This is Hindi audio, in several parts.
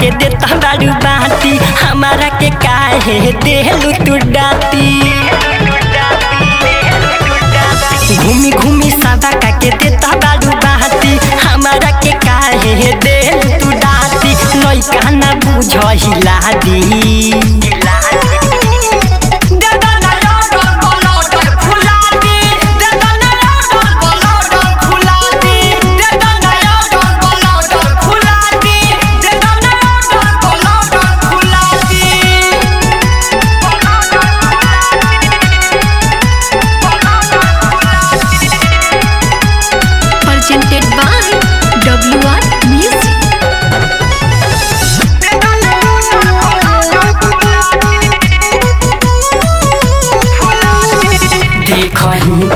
के देता बारू बाटी हमारा के काहे देहलू तू डाटी काहे देहलू तू डाटी लइका ना बुझ हिला दी।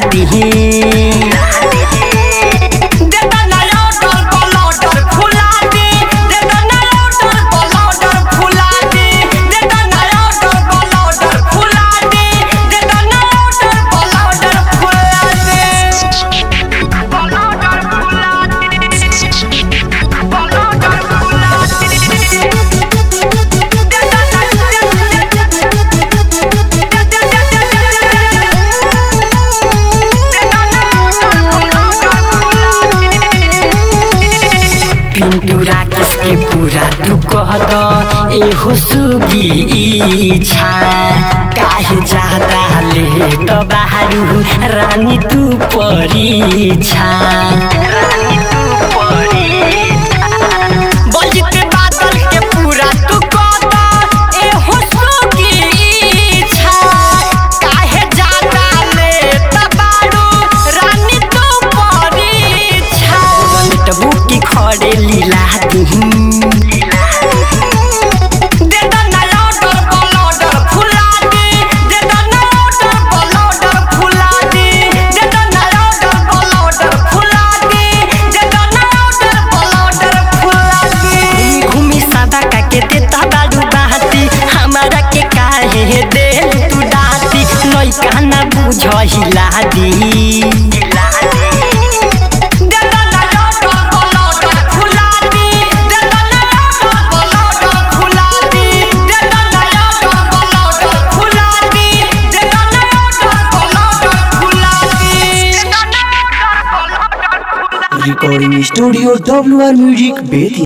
दी तू एहो सुगी इच्छा। काहे चाहता ले तो बाहरू रानी तू परीक्षा। लइका हिला दी recording studio W R music Bettiah